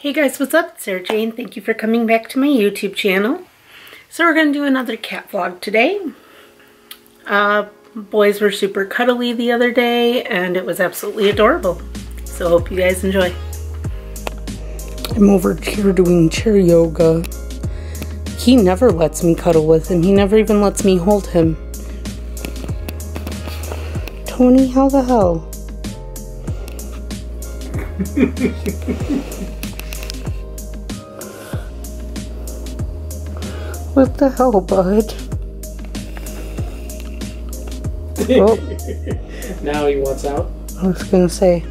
Hey guys, what's up? It's Sara Jane. Thank you for coming back to my YouTube channel. So we're going to do another cat vlog today. Uh, boys were super cuddly the other day and it was absolutely adorable. So hope you guys enjoy. I'm over here doing chair yoga. He never lets me cuddle with him. He never even lets me hold him. Tony, how the hell? What the hell, bud? oh. now he wants out? I was gonna say,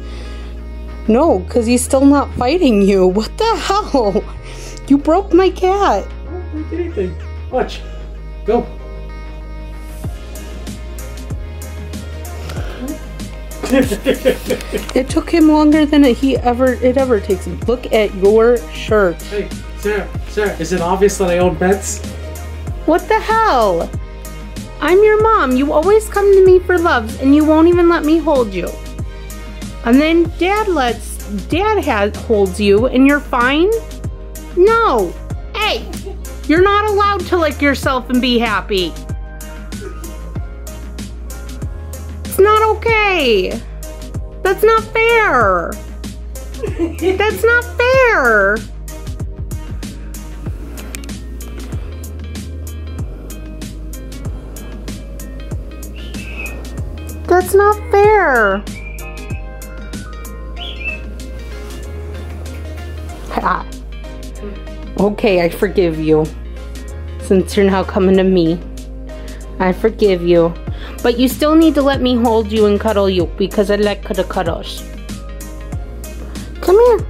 no, because he's still not fighting you. What the hell? You broke my cat. I don't break anything. Watch. Go. it took him longer than he ever it ever takes him. Look at your shirt. Hey, Sara, Sara, is it obvious that I own pets? What the hell? I'm your mom. You always come to me for love and you won't even let me hold you. And then dad lets, dad has, holds you and you're fine? No. Hey, you're not allowed to lick yourself and be happy. It's not okay. That's not fair. That's not fair. That's not fair. Ah. Okay, I forgive you. Since you're now coming to me. I forgive you. But you still need to let me hold you and cuddle you because I like the cuddles. Come here.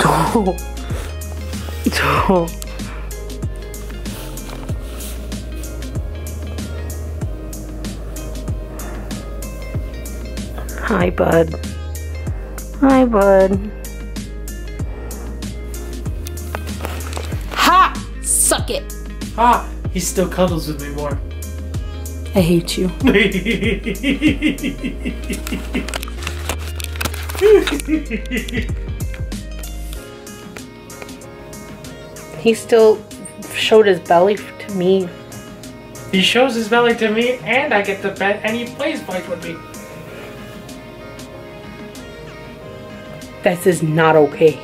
Oh. Oh. Hi, bud. Hi, bud. Ha! Suck it! Ha! He still cuddles with me more. I hate you. he still showed his belly to me. He shows his belly to me, and I get the bet, and he plays fight with me. This is not okay.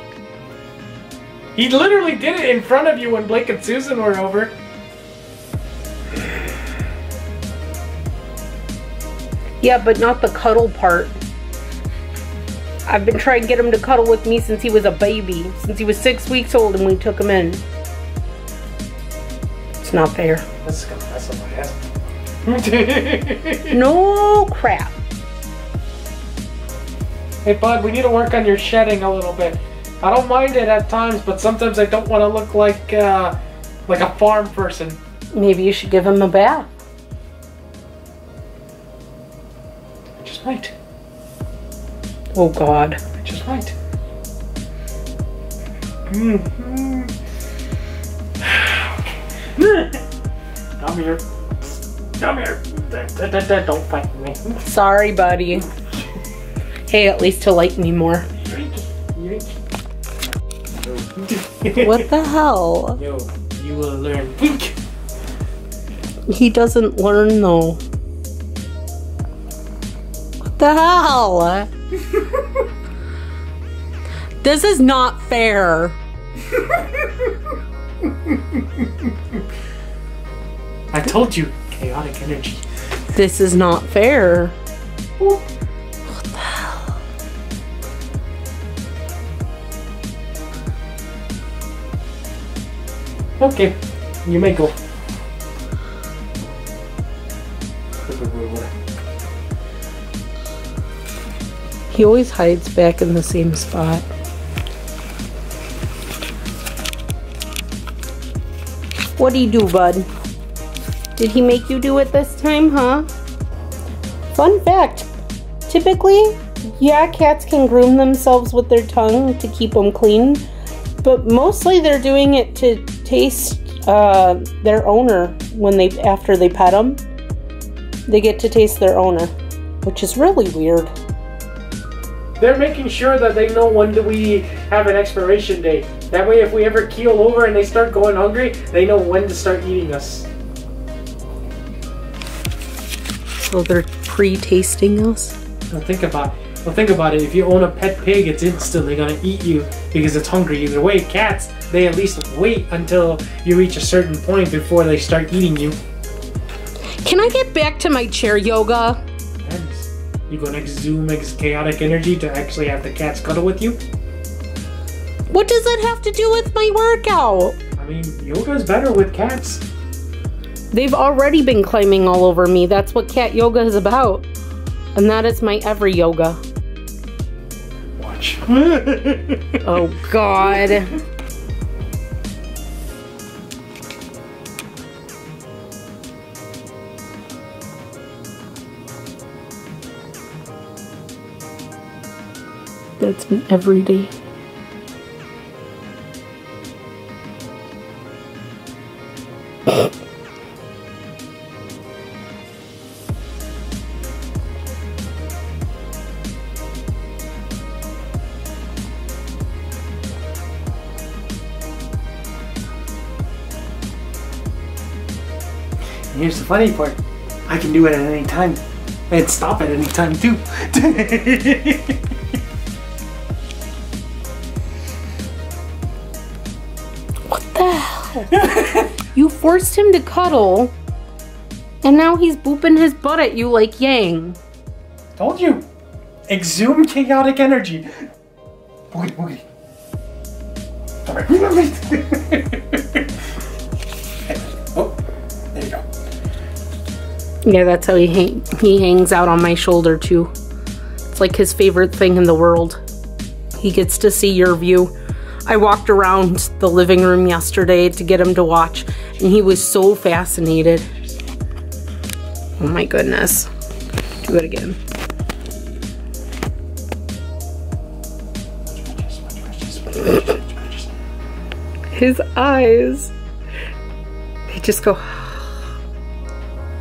He literally did it in front of you when Blake and Susan were over. Yeah, but not the cuddle part. I've been trying to get him to cuddle with me since he was a baby. Since he was six weeks old and we took him in. It's not fair. That's gonna mess up my head. no crap. Hey bud, we need to work on your shedding a little bit. I don't mind it at times, but sometimes I don't want to look like uh, like a farm person. Maybe you should give him a bath. I just might. Oh God. I just might. Mm -hmm. Come here. Come here. Don't fight me. Sorry, buddy. Hey, at least he'll like me more. what the hell? Yo, you will learn. He doesn't learn though. What the hell? this is not fair. I told you, chaotic energy. This is not fair. Ooh. Okay, you may go. He always hides back in the same spot. What do you do, bud? Did he make you do it this time, huh? Fun fact, typically, yeah, cats can groom themselves with their tongue to keep them clean, but mostly they're doing it to taste uh, their owner when they after they pet them. They get to taste their owner, which is really weird. they're making sure that they know when do we have an expiration date. That way, if we ever keel over and they start going hungry, they know when to start eating us. So they're pre-tasting us? Well, think about well, think about it. If you own a pet pig, it's instantly gonna eat you because it's hungry either way. Cats, they at least wait until you reach a certain point before they start eating you. Can I get back to my chair yoga? Depends. You gonna exhume ex- chaotic energy to actually have the cats cuddle with you? What does that have to do with my workout? I mean, yoga is better with cats. They've already been climbing all over me. That's what cat yoga is about. And that is my every yoga. Oh god. That's me every And here's the funny part. I can do it at any time. And stop at any time too. What the hell? you forced him to cuddle, and now he's booping his butt at you like Yang. Told you. Exhume chaotic energy. Boogity boogity. Yeah, that's how he hang- he hangs out on my shoulder too. It's like his favorite thing in the world. He gets to see your view. I walked around the living room yesterday to get him to watch, and he was so fascinated. Oh my goodness. Do it again. His eyes. They just go.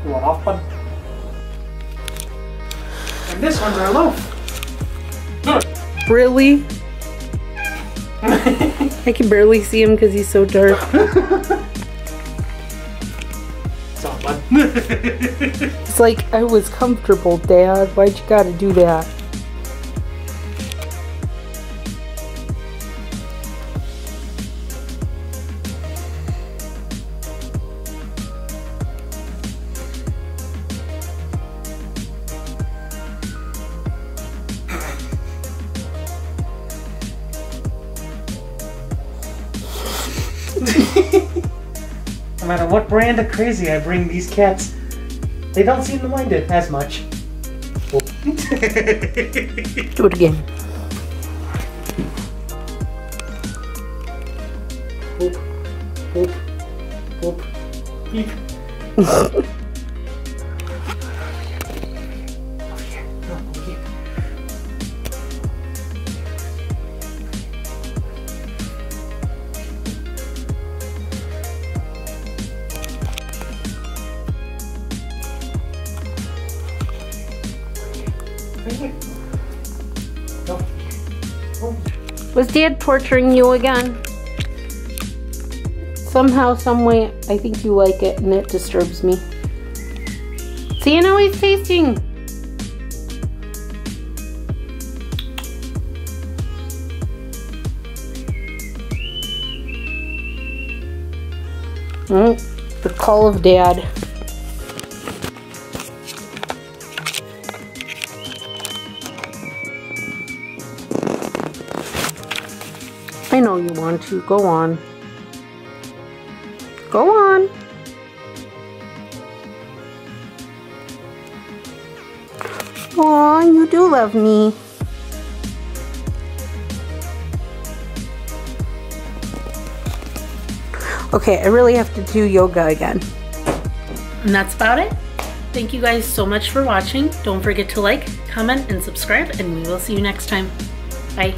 You want off button? And this one's our loaf. Good. Really? I can barely see him because he's so dark. It's off button. It's like I was comfortable, Dad. Why'd you gotta do that? Matter what brand of crazy I bring these cats, they don't seem to mind it as much. Do it again. Boop, boop, boop, beep. Was Dad torturing you again? Somehow, someway, I think you like it and it disturbs me. See, you know he's tasting. Mm, the call of Dad. Want to. Go on. Go on. Aw, you do love me. Okay, I really have to do yoga again. And that's about it. Thank you guys so much for watching. Don't forget to like, comment, and subscribe, and we will see you next time. Bye.